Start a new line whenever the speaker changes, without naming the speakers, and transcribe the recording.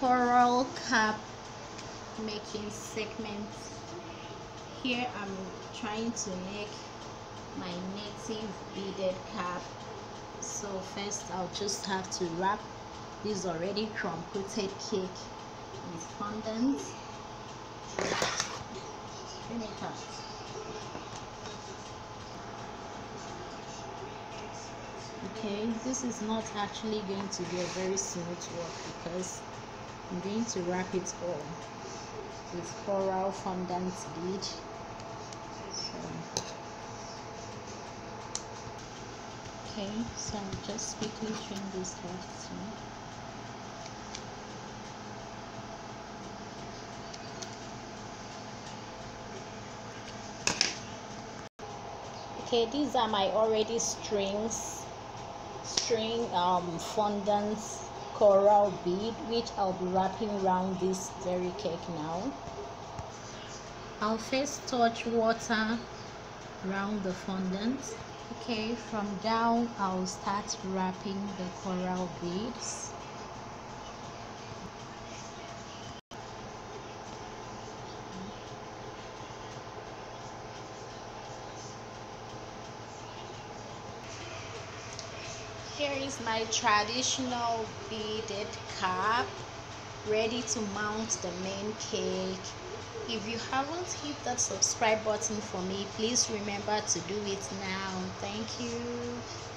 coral cap making segment here i'm trying to make my native beaded cap so first i'll just have to wrap this already crumpled cake with fondant. Okay this is not actually going to be a very smooth work because I'm going to wrap it all with coral fondant bead so okay so I'll just quickly trim this off too okay these are my already strings string um fondant coral bead which I'll be wrapping around this very cake now. I'll first touch water around the fondant. Okay from down I'll start wrapping the coral beads here is my traditional beaded cap ready to mount the main cake. If you haven't hit that subscribe button for me please remember to do it now. Thank you